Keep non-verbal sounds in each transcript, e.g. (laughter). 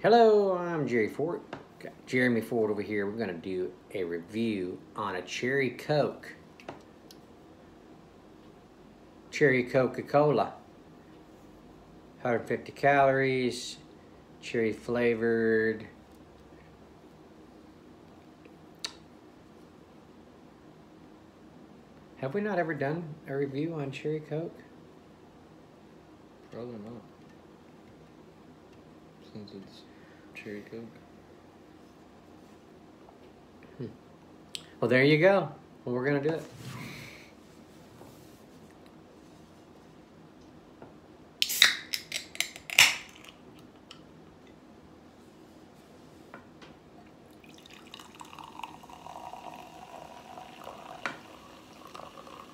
Hello, I'm Jerry Fort. Got Jeremy Fort over here. We're going to do a review on a Cherry Coke. Cherry Coca-Cola. 150 calories, cherry flavored. Have we not ever done a review on Cherry Coke? Probably not. Since it's cherry coke. Hmm. Well, there you go. Well, we're to do it.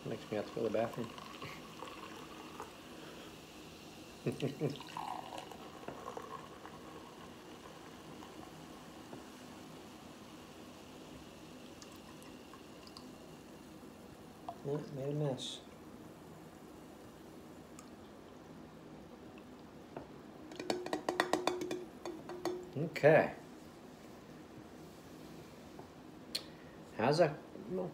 Makes me have to go to the bathroom. (laughs) Made a mess. Okay. Has a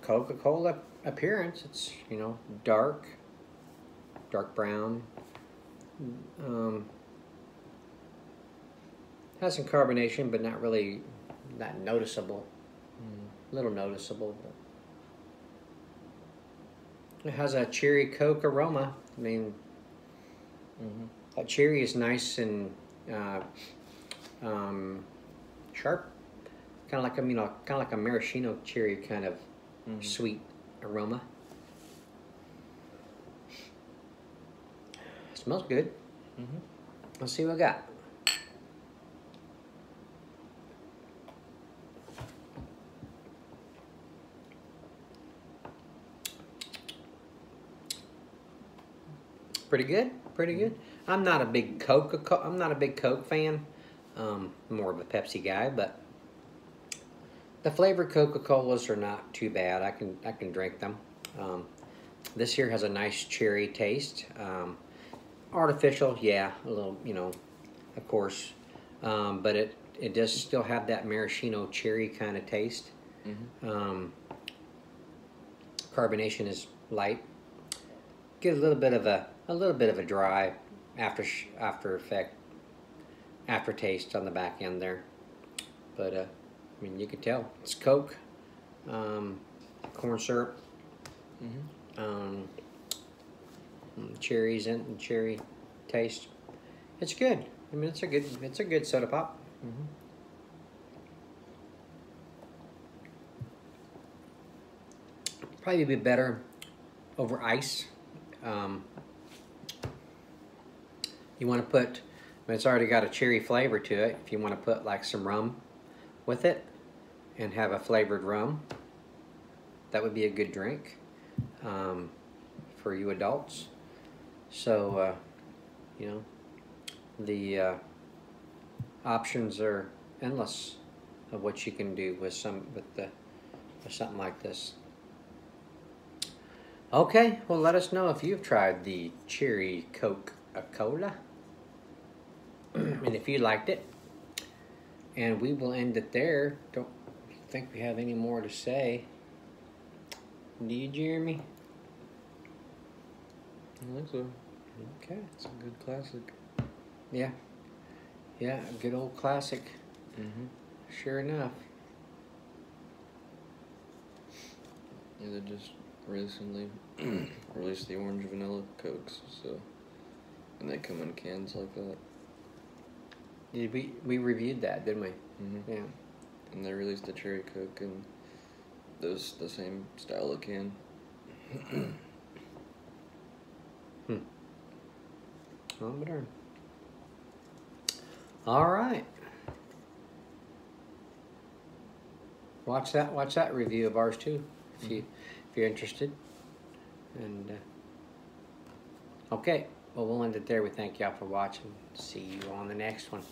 Coca-Cola appearance. It's you know dark, dark brown. Um, has some carbonation, but not really that noticeable. Mm. little noticeable, but it has a cherry Coke aroma. I mean, Mm-hmm. that cherry is nice and uh, um, sharp, kind of like a you know, kind of like a maraschino cherry kind of Mhm. sweet aroma. Smells good. Mm-hmm. Let's see what we got. Pretty good. Pretty good. I'm not a big Coca. I'm not a big Coke fan. Um, more of a Pepsi guy, but the flavored Coca Colas are not too bad. I can I can drink them. Um, this here has a nice cherry taste. Um, artificial, yeah, a little, you know, of course, um, but it it does still have that maraschino cherry kind of taste. Mm-hmm. Um, carbonation is light. Get a little bit of a a little bit of a dry after after effect aftertaste on the back end there, but uh, I mean you can tell it's Coke, um, corn syrup, Mm-hmm. um, mm, cherries and cherry taste. It's good. I mean it's a good it's a good soda pop. Mm-hmm. Probably be better over ice. Um, you want to put, it's already got a cherry flavor to it. If you want to put like some rum with it and have a flavored rum, that would be a good drink um, for you adults. So, uh, you know, the uh, options are endless of what you can do with some with the with something like this. Okay, well, let us know if you've tried the cherry Coke Cola and if you liked it. And we will end it there. Don't think we have any more to say. Do you, Jeremy? I think so. Okay. It's a good classic. Yeah. Yeah, a good old classic. Mm-hmm. Sure enough. Yeah, they just recently (clears throat) released the orange vanilla cokes, so and they come in cans like that. Did we we reviewed that, didn't we? Mm-hmm. Yeah. And they released the cherry coke and those the same style of can. (clears throat) Oh, darn. All right. Watch that. Watch that review of ours too, if you if you're interested. And uh, okay, well we'll end it there. We thank y'all for watching. See you on the next one.